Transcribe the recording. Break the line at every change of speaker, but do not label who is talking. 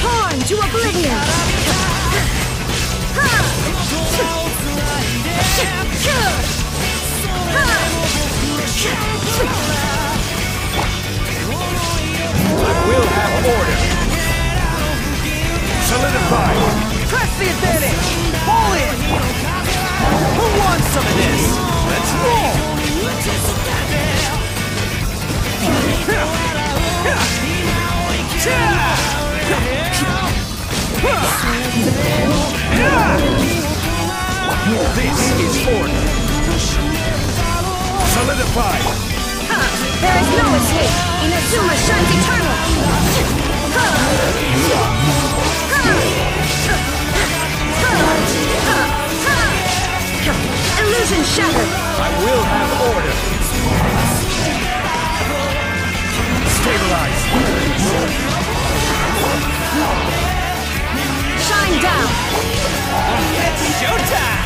Torn to oblivion!
This is order. Solidified.
Ha! There is no escape. Inazuma shines eternal. Ha! Ha! Ha! Illusion shattered.
I will have order. Stabilize. showtime!